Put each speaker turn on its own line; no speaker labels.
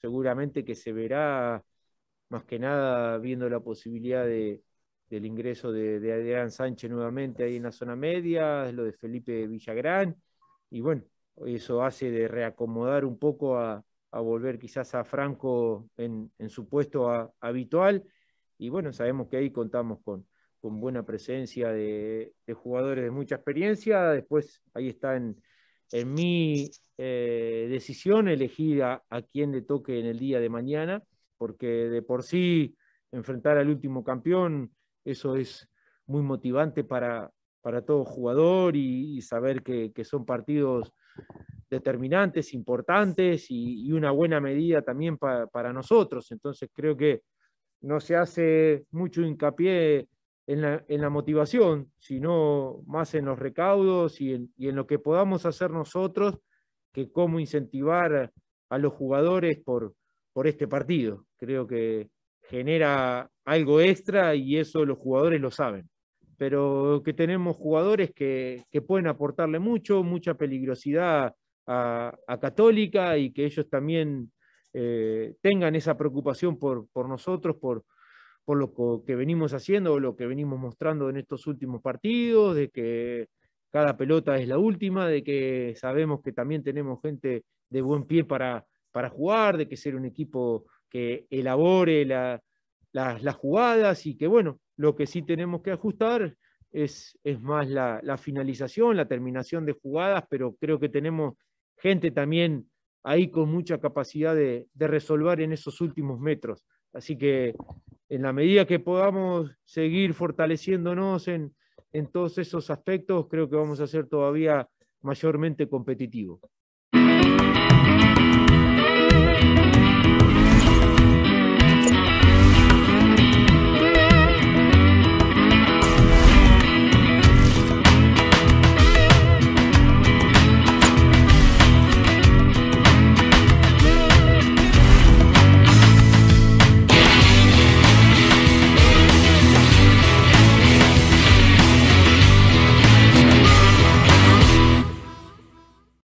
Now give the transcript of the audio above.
seguramente que se verá más que nada viendo la posibilidad de, del ingreso de, de, Adrián Sánchez nuevamente ahí en la zona media, lo de Felipe Villagrán, y bueno, eso hace de reacomodar un poco a, volver quizás a Franco en, su puesto habitual, y bueno, sabemos que ahí contamos con, con buena presencia de, de, jugadores de mucha experiencia, después ahí está en, en mi eh, decisión elegir a, quien le toque en el día de mañana, porque de por sí enfrentar al último campeón eso es muy motivante para, para todo jugador y, saber que, son partidos determinantes, importantes y, una buena medida también pa, para nosotros. Entonces creo que no se hace mucho hincapié en la, motivación, sino más en los recaudos y en, lo que podamos hacer nosotros, cómo incentivar a los jugadores por, por este partido. Creo que genera algo extra y eso los jugadores lo saben. Pero que tenemos jugadores que, que pueden aportarle mucho, mucha peligrosidad a, a Católica y que ellos también eh, tengan esa preocupación por, por nosotros, por, por lo que venimos haciendo o lo que venimos mostrando en estos últimos partidos, de que cada pelota es la última, de que sabemos que también tenemos gente de buen pie para, para jugar, de que ser un equipo que elabore la, la, las jugadas y que, bueno, lo que sí tenemos que ajustar es, es más la, la, finalización, la terminación de jugadas, pero creo que tenemos gente también ahí con mucha capacidad de, de resolver en esos últimos metros. Así que en la medida que podamos seguir fortaleciéndonos en, en todos esos aspectos creo que vamos a ser todavía mayormente competitivos.